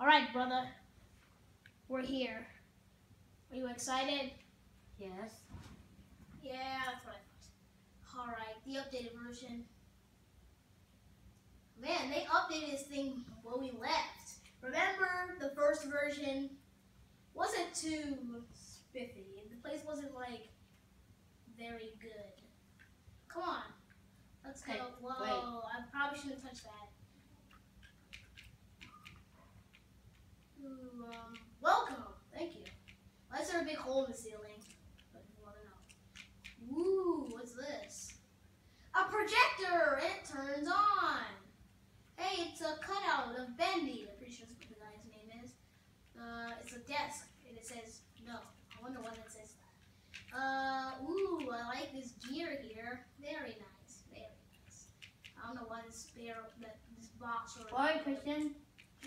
All right, brother. We're here. Are you excited? Yes. Yeah, that's what I thought. All right, the updated version. Man, they updated this thing when we left. Remember the first version wasn't too spiffy. The place wasn't like very good. Come on. Let's go. Whoa, wait. I probably shouldn't touch that. Ooh, um, welcome. Thank you. Why is there a big hole in the ceiling? But you want to know. Ooh, what's this? A projector! It turns on! Hey, it's a cutout of Bendy. I'm pretty sure that's what the guy's name is. Uh, it's a desk, and it says no. I wonder why that says that. Uh, ooh, I like this gear here. Very nice, very nice. I don't know why this that this box or. Why, Christian?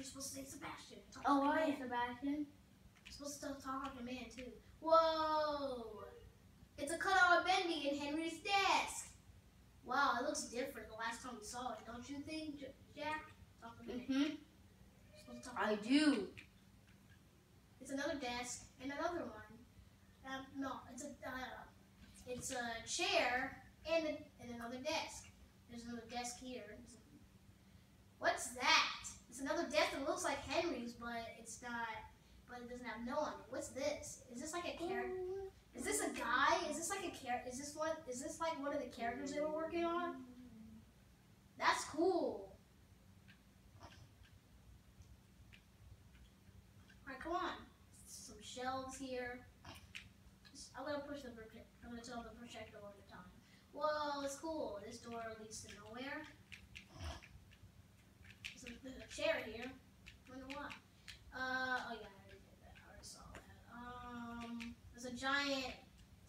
You're supposed to say Sebastian. Oh, why. Sebastian? You're supposed to talk like a man too. Whoa! It's a cutout of Bendy in Henry's desk. Wow, it looks different the last time we saw it, don't you think, Jack? Talk like a man. You're supposed to talk I do. It's another desk and another one. Um, no, it's a uh, it's a chair and a, and another desk. There's another desk here. What's that? Another death that looks like Henry's, but it's not. But it doesn't have no on it. What's this? Is this like a character? Is this a guy? Is this like a character? Is this one? Is this like one of the characters they were working on? That's cool. Alright, come on. Some shelves here. I'm gonna push the. I'm gonna tell the projector one at a time. Whoa, it's cool. This door leads to nowhere. Chair here. Wonder why. Uh, oh yeah, I already did that. I already saw that. Um, there's a giant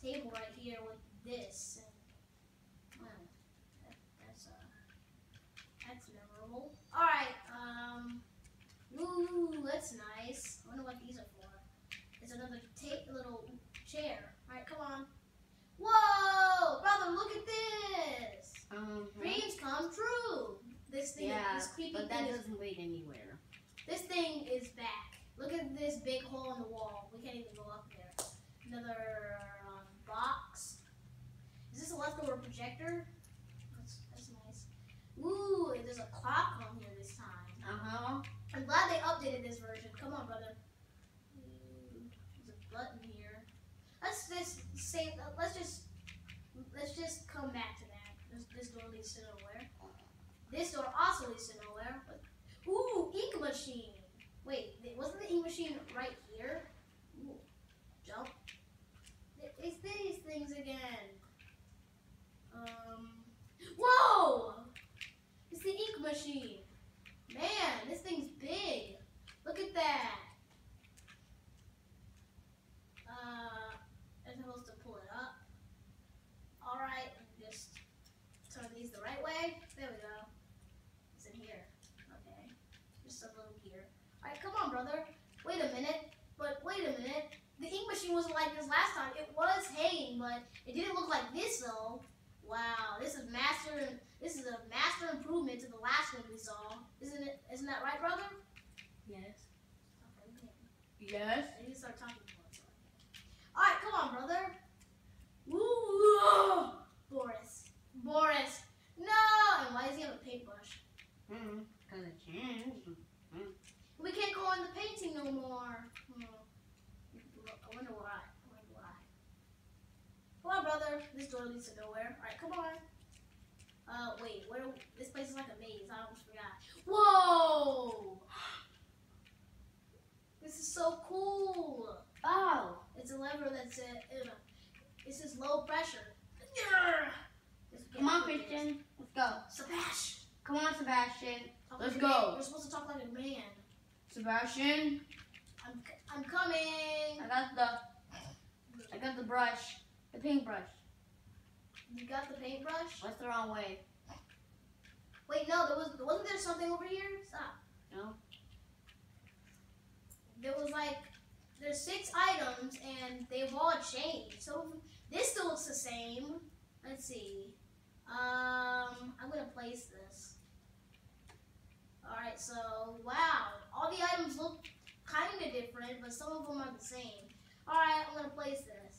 table right here with this. And, well, that, that's uh, that's memorable. All right. Um. Ooh, that's nice. I wonder what these are for. It's another ta- little chair. Alright, come on. Whoa! Brother, look at this! Um, Dreams come true! This thing, yeah, this creepy but thing that is, doesn't lead anywhere. this thing is back. Look at this big hole in the wall. We can't even go up there. Another um, box. Is this a leftover projector? That's, that's nice. Ooh, there's a clock on here this time. Uh-huh. I'm glad they updated this version. Come on, brother. There's a button here. Let's just say. Let's just. Let's just come back to that. This, this door leads to nowhere. This door also leads to nowhere. But ooh, ink machine. Wait, th- wasn't the ink machine right here? Ooh, jump. It- It's these things again. Um. Whoa! It's the ink machine. Man, this thing's big. Look at that. Uh, I'm supposed to pull it up. All right, just turn these the right way. There we go. It's in here. Okay, just a little here. All right, come on, brother. Wait a minute. But wait a minute. The ink machine wasn't like this last time. It was hanging, but it didn't look like this though. Wow, this is master. This is a master improvement to the last one we saw, isn't it? Isn't that right, brother? Yes. Okay. Yes. I need to start talking more. so All right, come on, brother. Ooh, Boris. Boris. No. And why does he have a paintbrush? Hmm. Cause it changed. We can't go on the painting no more. Hmm. I wonder why. I wonder why. Come on, brother. This door leads to nowhere. All right, come on. Uh, wait. Where? This place is like a maze. I almost forgot. Whoa! This is so cool. Oh. It's a lever that's uh, this is low pressure. Come on, out of this. Christian. Let's go. Sebastian. Come on, Sebastian. Talk Let's like go. You're supposed to talk like a man. Sebastian. I'm, c- I'm coming. I got the. I got the brush. The paintbrush. You got the paintbrush? What's the wrong way? Wait, no, there was wasn't there something over here? Stop. No. There was like there's six items and they've all changed. So this still looks the same. Let's see. Um, I'm gonna place this. All right, so wow, all the items look kind of different, but some of them are the same. All right, I'm gonna place this.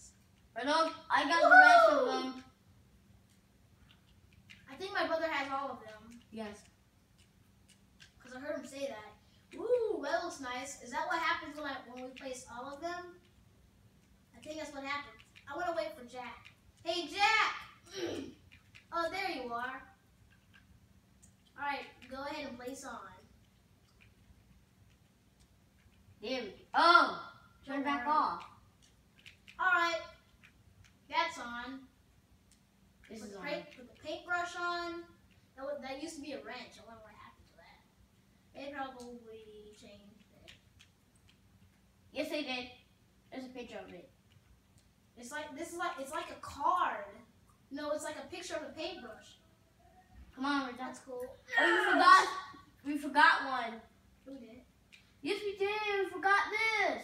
I don't. I got the rest of them. I think my brother has all of them Yes. because I heard him say that. Ooh, that looks nice. Is that what happens when I when we place all of them? I think that's what happens. I want to wait for Jack. Hey, Jack! oh, there you are. All right, go ahead and place on. There we go. Oh, turn back off. All right, that's on. This Put is the, on. paint, put the paintbrush on. That, wa- that used to be a wrench. I wonder what happened to that. They probably changed it. Yes, they did. There's a picture of it. It's like this is like it's like a card. No, it's like a picture of a paintbrush. Come on. That's cool. Oh, we forgot. We forgot one. Who did? Yes, we did. We forgot this.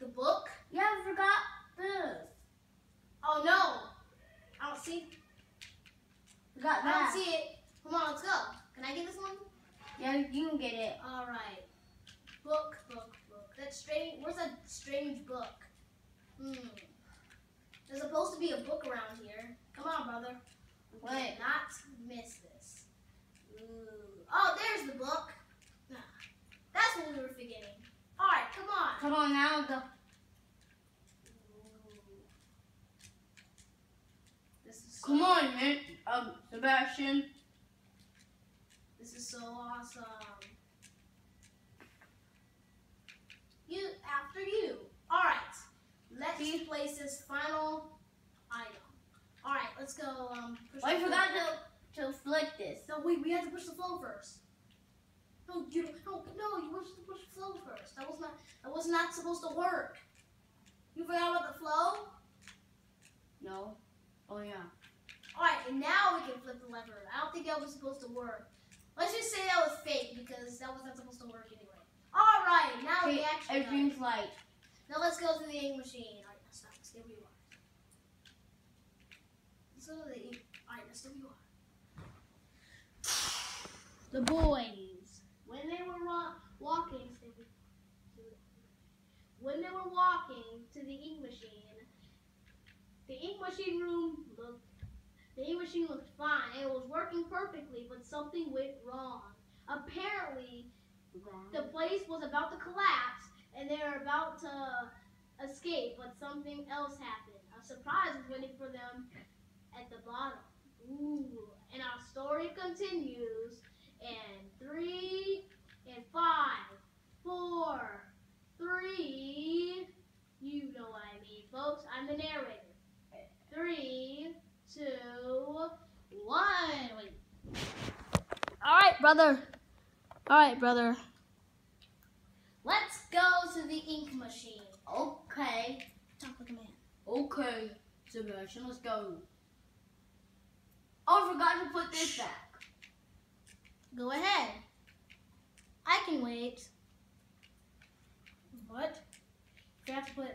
The book? Yeah, we forgot this. Oh no! I don't see. Forgot I don't see it. Come on, let's go. Can I get this one? Yeah, you can get it. All right. Book, book, book. That's strange. Where's that strange book? Hmm. There's supposed to be a book around here. Come on, brother. We Wait. Not miss this. Ooh. Oh, there's the book. Nah. That's what we were forgetting. All right, come on. Come on now. The Ooh. This is so, come on, man. Um, Sebastian. This is so awesome. You after you. All right. Let's See? place this final item. All right, let's go. Um, push Oh, I forgot to to flick this. No, wait. We have to push the flow first. No, you no, no. You to push the flow first. That was not. That was not supposed to work. You forgot about the flow. No. Oh yeah. All right, and now we can flip the lever. I don't think that was supposed to work. Let's just say that was fake because that was not supposed to work anyway. All right, now we actually. it. everything's light. Now let's go to the ink machine. All right, now stop. Stay where you are. Let's go to the ink. All right, now stay where you are. The boys, when they were wa- walking, stay where- stay where- when they were walking to the ink machine, the ink machine room looked. The ink machine looked fine. It was working perfectly, but something went wrong. Apparently, the place was about to collapse and they were about to escape, but something else happened. A surprise was waiting for them at the bottom. Ooh. And our story continues in three and five, four, three. You know what I mean, folks. I'm the narrator. Three, two, one. Wait. All right, brother. All right, brother. Let's go to the ink machine. Okay. Talk like a man. Okay, Sebastian, let's go. Oh, I forgot to put this back. Go ahead. I can wait. What? You have to put.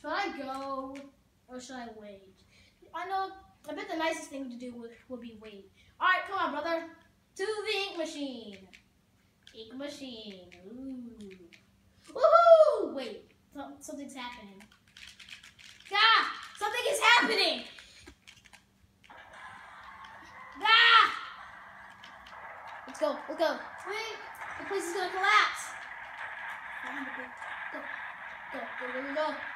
Should I go or should I wait? I know. I bet the nicest thing to do would, would be wait. All right, come on, brother. To the ink machine. Ink machine. Ooh. Woohoo! Wait. Something's happening. Ah! Something is happening! Ah! Let's go. Let's go. Wait. The place is gonna collapse. Go. Go. Go. Go. Go. Go.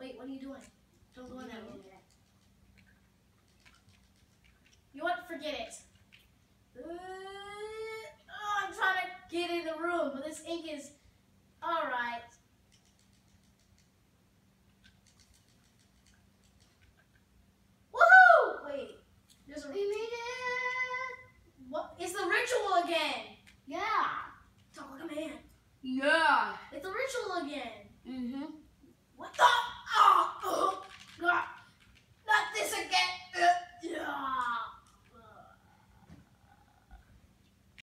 Wait, what are you doing? Don't go in that room. You want? Forget it. Uh, oh, I'm trying to get in the room, but this ink is... Alright.